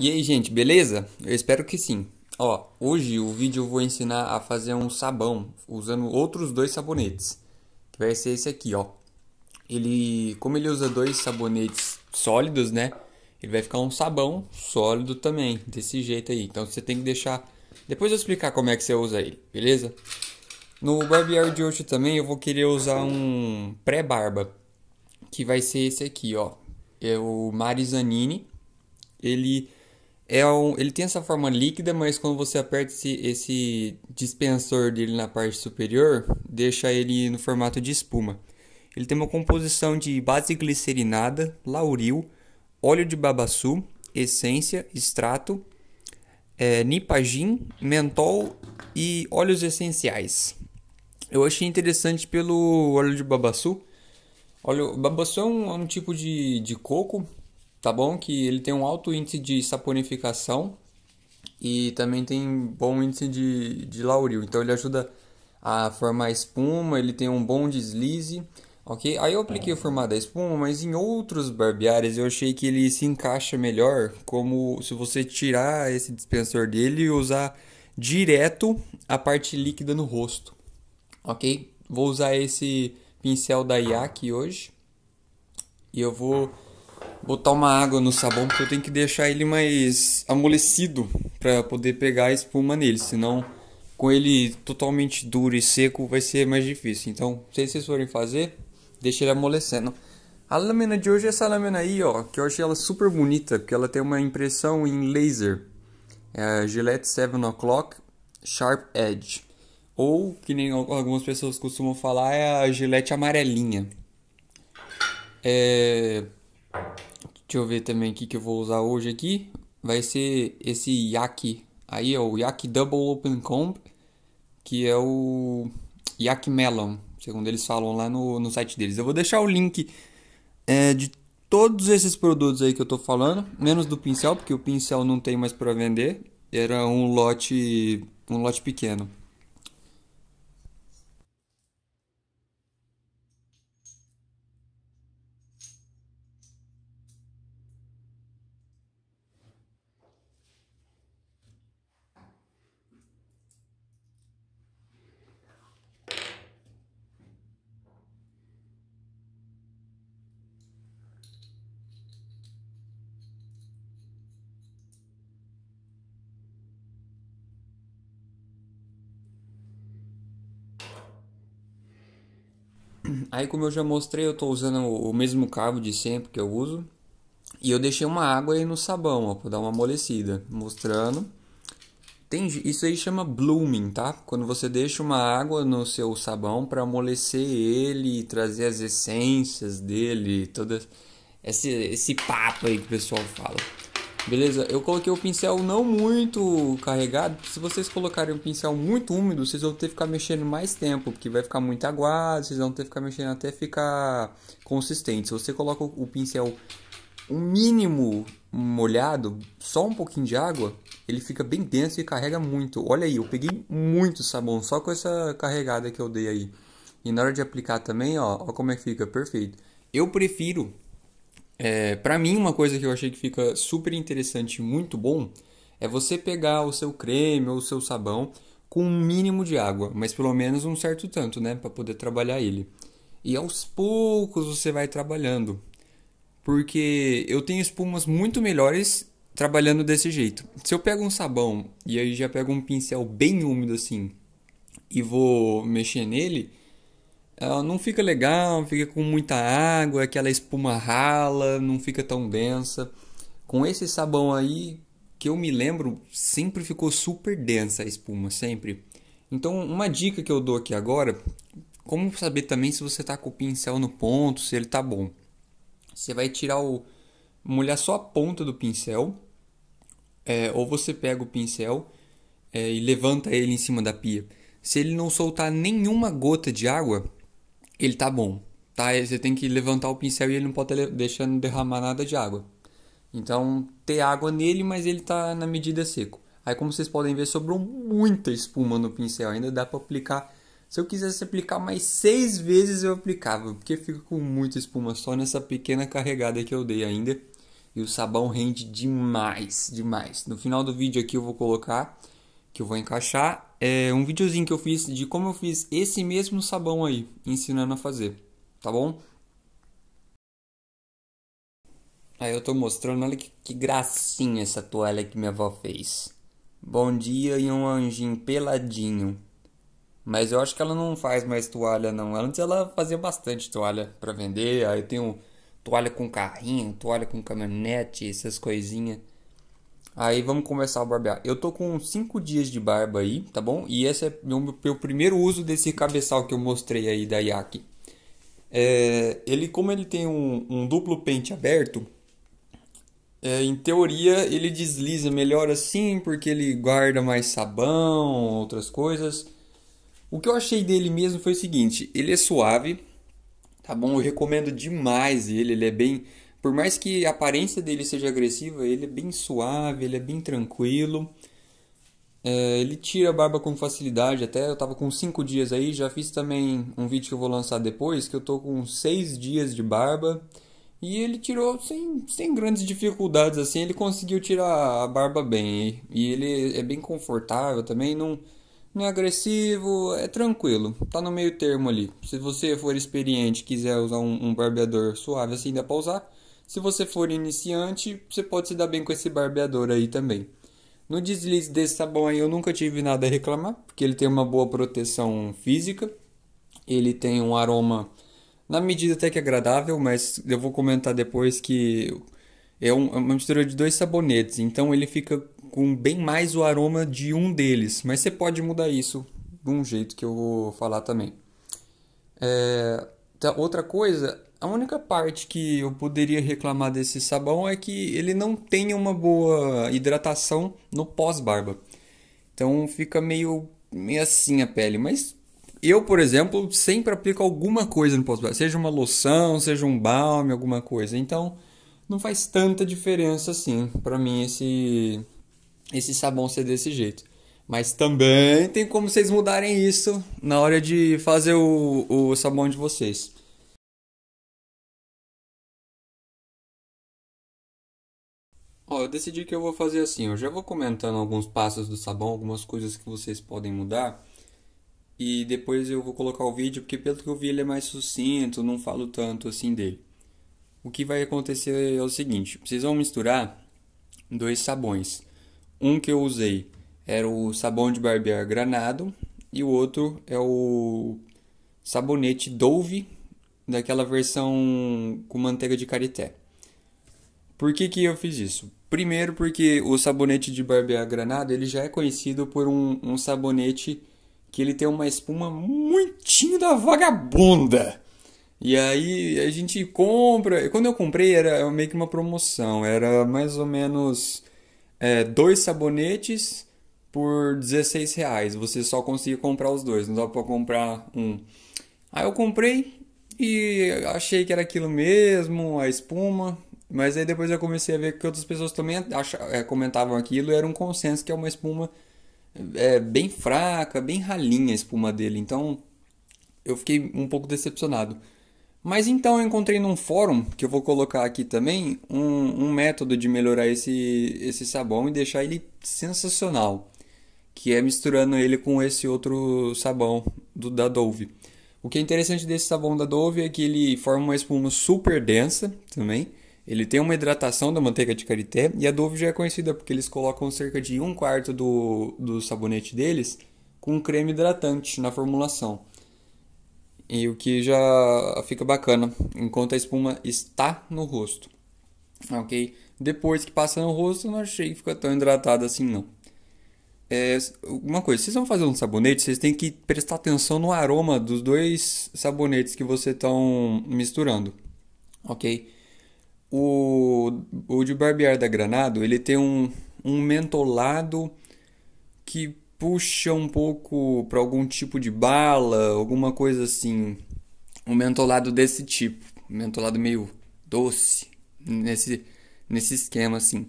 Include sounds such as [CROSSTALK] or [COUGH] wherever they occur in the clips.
E aí, gente, beleza? Eu espero que sim. Ó, hoje o vídeo eu vou ensinar a fazer um sabão usando outros dois sabonetes. Que vai ser esse aqui, ó. Ele, como ele usa dois sabonetes sólidos, né? Ele vai ficar um sabão sólido também, desse jeito aí. Então você tem que deixar... Depois eu explicar como é que você usa ele, beleza? No barbear de hoje também eu vou querer usar um pré-barba. Que vai ser esse aqui, ó. É o Marizanini. Ele é um, ele tem essa forma líquida, mas quando você aperta esse, esse dispensor dele na parte superior, deixa ele no formato de espuma. Ele tem uma composição de base glicerinada, lauril, óleo de babaçu, essência, extrato, é, nipagin, mentol e óleos essenciais. Eu achei interessante pelo óleo de babaçu. Óleo, babaçu é um, é um tipo de, de coco tá bom? Que ele tem um alto índice de saponificação e também tem bom índice de, de lauril. Então ele ajuda a formar espuma, ele tem um bom deslize, ok? Aí eu apliquei o formato da espuma, mas em outros barbeares eu achei que ele se encaixa melhor, como se você tirar esse dispensor dele e usar direto a parte líquida no rosto, ok? Vou usar esse pincel da Yak hoje e eu vou botar uma água no sabão porque eu tenho que deixar ele mais amolecido para poder pegar a espuma nele, senão com ele totalmente duro e seco vai ser mais difícil. Então, se vocês forem fazer, deixa ele amolecendo. A lâmina de hoje é essa lâmina aí, ó, que eu achei ela super bonita, porque ela tem uma impressão em laser. É a Gillette 7 O'Clock Sharp Edge. Ou, que nem algumas pessoas costumam falar, é a Gillette amarelinha. É... Deixa eu ver também o que, que eu vou usar hoje aqui. Vai ser esse Yak. Aí é o Yak Double Open Comb. Que é o Yak Melon. Segundo eles falam lá no, no site deles. Eu vou deixar o link é, de todos esses produtos aí que eu tô falando. Menos do pincel, porque o pincel não tem mais para vender. Era um lote, um lote pequeno. Aí como eu já mostrei, eu estou usando o mesmo cabo de sempre que eu uso. E eu deixei uma água aí no sabão, para dar uma amolecida, mostrando. Tem, isso aí chama blooming, tá? Quando você deixa uma água no seu sabão para amolecer ele, trazer as essências dele, todo esse, esse papo aí que o pessoal fala. Beleza? Eu coloquei o pincel não muito carregado. Se vocês colocarem um pincel muito úmido, vocês vão ter que ficar mexendo mais tempo, porque vai ficar muito aguado, vocês vão ter que ficar mexendo até ficar consistente. Se você coloca o pincel um mínimo molhado, só um pouquinho de água, ele fica bem denso e carrega muito. Olha aí, eu peguei muito sabão só com essa carregada que eu dei aí. E na hora de aplicar também, ó, ó como é que fica, perfeito. Eu prefiro é, para mim, uma coisa que eu achei que fica super interessante e muito bom é você pegar o seu creme ou o seu sabão com um mínimo de água, mas pelo menos um certo tanto, né, para poder trabalhar ele. E aos poucos você vai trabalhando, porque eu tenho espumas muito melhores trabalhando desse jeito. Se eu pego um sabão e aí já pego um pincel bem úmido assim e vou mexer nele, ela não fica legal, fica com muita água, aquela espuma rala, não fica tão densa. Com esse sabão aí, que eu me lembro, sempre ficou super densa a espuma, sempre. Então, uma dica que eu dou aqui agora, como saber também se você está com o pincel no ponto, se ele está bom. Você vai tirar o molhar só a ponta do pincel, é, ou você pega o pincel é, e levanta ele em cima da pia. Se ele não soltar nenhuma gota de água, ele tá bom, tá? Você tem que levantar o pincel e ele não pode deixar deixando derramar nada de água. Então, ter água nele, mas ele tá na medida seco. Aí, como vocês podem ver, sobrou muita espuma no pincel. Ainda dá para aplicar. Se eu quisesse aplicar mais seis vezes, eu aplicava, porque fica com muita espuma só nessa pequena carregada que eu dei ainda. e o sabão rende demais, demais. No final do vídeo aqui eu vou colocar, que eu vou encaixar, é um videozinho que eu fiz de como eu fiz esse mesmo sabão aí, ensinando a fazer, tá bom? Aí eu tô mostrando, olha que, que gracinha essa toalha que minha avó fez. Bom dia e um anjinho peladinho. Mas eu acho que ela não faz mais toalha não. Antes ela fazia bastante toalha para vender. Aí tem toalha com carrinho, toalha com caminhonete, essas coisinhas. Aí vamos começar a barbear. Eu tô com 5 dias de barba aí, tá bom? E esse é o meu primeiro uso desse cabeçal que eu mostrei aí da Yak. É, ele, como ele tem um, um duplo pente aberto, é, em teoria ele desliza melhor assim, porque ele guarda mais sabão, outras coisas. O que eu achei dele mesmo foi o seguinte: ele é suave, tá bom? Eu recomendo demais ele, ele é bem. Por mais que a aparência dele seja agressiva, ele é bem suave, ele é bem tranquilo. É, ele tira a barba com facilidade, até eu tava com 5 dias aí, já fiz também um vídeo que eu vou lançar depois, que eu tô com 6 dias de barba. E ele tirou sem, sem grandes dificuldades, assim, ele conseguiu tirar a barba bem. E ele é bem confortável também, não, não é agressivo, é tranquilo, tá no meio termo ali. Se você for experiente quiser usar um, um barbeador suave assim, dá pra usar. Se você for iniciante, você pode se dar bem com esse barbeador aí também. No deslize desse sabão aí eu nunca tive nada a reclamar, porque ele tem uma boa proteção física. Ele tem um aroma na medida até que agradável, mas eu vou comentar depois que é, é uma mistura de dois sabonetes, então ele fica com bem mais o aroma de um deles, mas você pode mudar isso de um jeito que eu vou falar também. É, tá, outra coisa, a única parte que eu poderia reclamar desse sabão é que ele não tem uma boa hidratação no pós-barba. Então fica meio, meio assim a pele, mas eu, por exemplo, sempre aplico alguma coisa no pós-barba, seja uma loção, seja um balme, alguma coisa. Então, não faz tanta diferença assim para mim esse esse sabão ser desse jeito. Mas também tem como vocês mudarem isso na hora de fazer o, o sabão de vocês. Decidi que eu vou fazer assim, eu já vou comentando alguns passos do sabão, algumas coisas que vocês podem mudar e depois eu vou colocar o vídeo, porque pelo que eu vi ele é mais sucinto, não falo tanto assim dele. O que vai acontecer é o seguinte, vocês vão misturar dois sabões. Um que eu usei era o sabão de barbear granado e o outro é o sabonete Dove daquela versão com manteiga de karité. Por que, que eu fiz isso? Primeiro porque o sabonete de barbear granado ele já é conhecido por um, um sabonete que ele tem uma espuma muitinho da vagabunda. E aí a gente compra. Quando eu comprei era meio que uma promoção. Era mais ou menos é, dois sabonetes por 16 reais. Você só conseguia comprar os dois, não dá pra comprar um. Aí eu comprei e achei que era aquilo mesmo, a espuma. Mas aí depois eu comecei a ver que outras pessoas também ach... É, comentavam aquilo e era um consenso que é uma espuma é bem fraca, bem ralinha a espuma dele. Então eu fiquei um pouco decepcionado. Mas então eu encontrei num fórum, que eu vou colocar aqui também, um, um método de melhorar esse, esse sabão e deixar ele sensacional. Que é misturando ele com esse outro sabão do, da Dove. O que é interessante desse sabão da Dove é que ele forma uma espuma super densa também. Ele tem uma hidratação da manteiga de karité e a Dove já é conhecida porque eles colocam cerca de um quarto do, do sabonete deles com creme hidratante na formulação. E o que já fica bacana enquanto a espuma está no rosto. Ok? Depois que passa no rosto, não achei que fica tão hidratado assim não. É, uma coisa, vocês vão fazer um sabonete, vocês têm que prestar atenção no aroma dos dois sabonetes que vocês estão misturando. Ok? O, o de barbear da Granado, ele tem um, um mentolado que puxa um pouco para algum tipo de bala, alguma coisa assim. Um mentolado desse tipo, um mentolado meio doce, nesse, nesse esquema assim.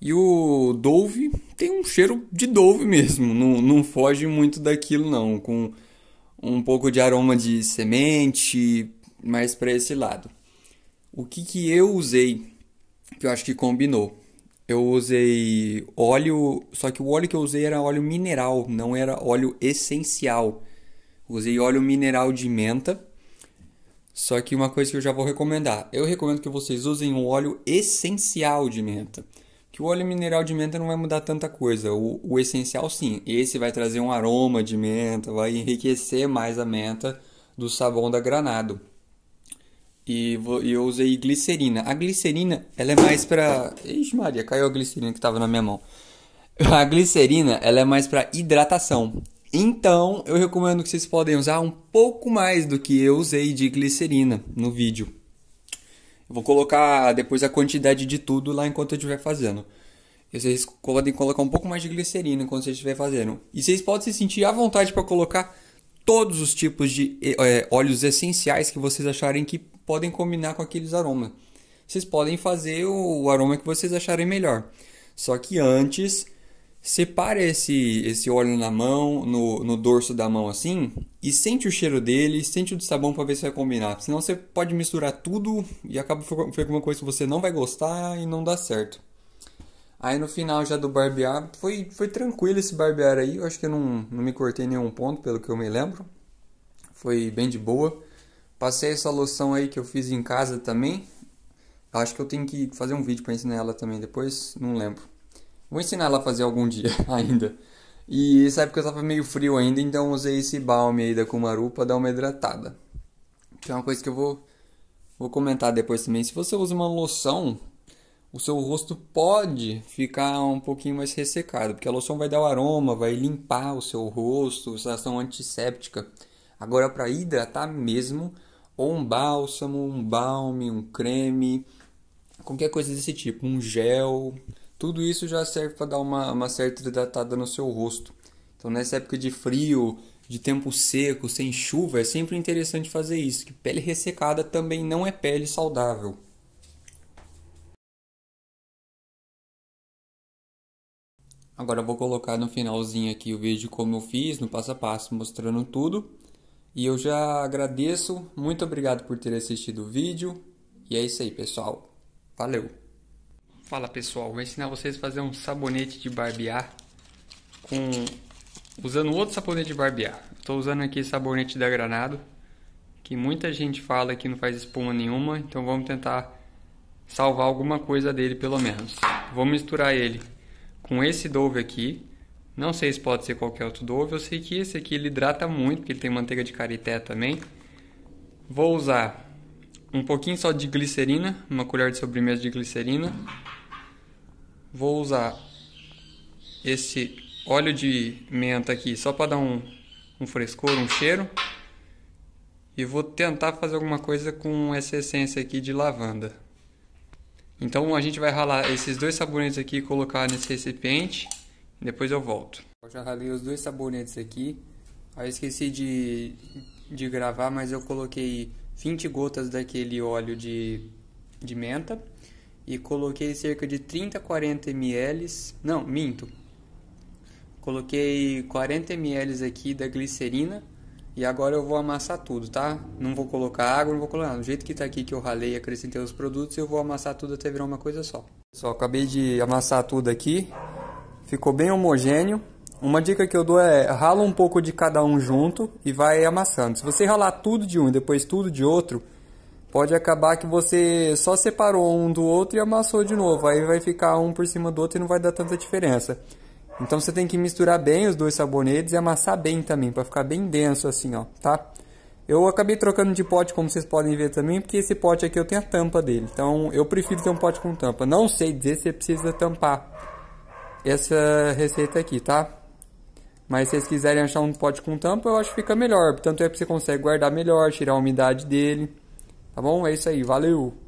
E o Dove tem um cheiro de Dove mesmo, não, não foge muito daquilo não, com um pouco de aroma de semente, mais para esse lado. O que, que eu usei que eu acho que combinou. Eu usei óleo, só que o óleo que eu usei era óleo mineral, não era óleo essencial. Usei óleo mineral de menta. Só que uma coisa que eu já vou recomendar, eu recomendo que vocês usem um óleo essencial de menta. Que o óleo mineral de menta não vai mudar tanta coisa. O, o essencial sim, esse vai trazer um aroma de menta, vai enriquecer mais a menta do sabão da Granado e eu usei glicerina. A glicerina, ela é mais para, Ixi, Maria, caiu a glicerina que estava na minha mão. [LAUGHS] A glicerina, ela é mais para hidratação. Então, eu recomendo que vocês podem usar um pouco mais do que eu usei de glicerina no vídeo. Eu vou colocar depois a quantidade de tudo lá enquanto eu estiver fazendo. E vocês podem colocar um pouco mais de glicerina enquanto vocês estiver fazendo. E vocês podem se sentir à vontade para colocar todos os tipos de é, óleos essenciais que vocês acharem que podem combinar com aqueles aromas. Vocês podem fazer o aroma que vocês acharem melhor. Só que antes, separe esse, esse óleo na mão, no, no dorso da mão assim, e sente o cheiro dele, sente o de sabão para ver se vai combinar. Senão você pode misturar tudo e acaba foi uma coisa que você não vai gostar e não dá certo. Aí no final já do barbear, foi, foi tranquilo esse barbear aí. Eu acho que eu não, não me cortei nenhum ponto, pelo que eu me lembro. Foi bem de boa. Passei essa loção aí que eu fiz em casa também. Acho que eu tenho que fazer um vídeo para ensinar ela também depois, não lembro. Vou ensinar ela a fazer algum [LAUGHS] dia ainda. E essa época eu tava meio frio ainda, então usei esse balme aí da Kumaru para dar uma hidratada. Que é uma coisa que eu vou, vou comentar depois também. Se você usa uma loção, o seu rosto pode ficar um pouquinho mais ressecado, porque a loção vai dar o aroma, vai limpar o seu rosto, ação antisséptica. Agora, para hidratar mesmo, ou um bálsamo, um balme, um creme, qualquer coisa desse tipo, um gel, tudo isso já serve para dar uma, uma certa hidratada no seu rosto. Então, nessa época de frio, de tempo seco, sem chuva, é sempre interessante fazer isso, que pele ressecada também não é pele saudável. Agora eu vou colocar no finalzinho aqui o vídeo como eu fiz, no passo a passo, mostrando tudo. E eu já agradeço, muito obrigado por ter assistido o vídeo. E é isso aí, pessoal. Valeu! Fala pessoal, vou ensinar vocês a fazer um sabonete de barbear com usando outro sabonete de barbear. Estou usando aqui sabonete da Granado, que muita gente fala que não faz espuma nenhuma, então vamos tentar salvar alguma coisa dele pelo menos. Vou misturar ele com esse Dove aqui, não sei se pode ser qualquer outro Dove, eu sei que esse aqui ele hidrata muito, porque ele tem manteiga de karité também. Vou usar um pouquinho só de glicerina, uma colher de sobremesa de glicerina. Vou usar esse óleo de menta aqui só para dar um, um frescor, um cheiro. E vou tentar fazer alguma coisa com essa essência aqui de lavanda. Então a gente vai ralar esses dois sabonetes aqui e colocar nesse recipiente. Depois eu volto. Eu já ralei os dois sabonetes aqui. Aí esqueci de, de gravar, mas eu coloquei 20 gotas daquele óleo de, de menta. E coloquei cerca de 30 a 40 ml. Não, minto. Coloquei 40 ml aqui da glicerina. E agora eu vou amassar tudo, tá? Não vou colocar água, não vou colocar nada. Do jeito que tá aqui que eu ralei e acrescentei os produtos, eu vou amassar tudo até virar uma coisa só. Só acabei de amassar tudo aqui. Ficou bem homogêneo. Uma dica que eu dou é rala um pouco de cada um junto e vai amassando. Se você ralar tudo de um e depois tudo de outro, pode acabar que você só separou um do outro e amassou de novo. Aí vai ficar um por cima do outro e não vai dar tanta diferença. Então você tem que misturar bem os dois sabonetes e amassar bem também, para ficar bem denso assim, ó, tá? Eu acabei trocando de pote, como vocês podem ver também, porque esse pote aqui eu tenho a tampa dele. Então eu prefiro ter um pote com tampa. Não sei dizer se você precisa tampar essa receita aqui, tá? Mas se vocês quiserem achar um pote com tampa, eu acho que fica melhor. Tanto é que você consegue guardar melhor, tirar a umidade dele. Tá bom? É isso aí, valeu!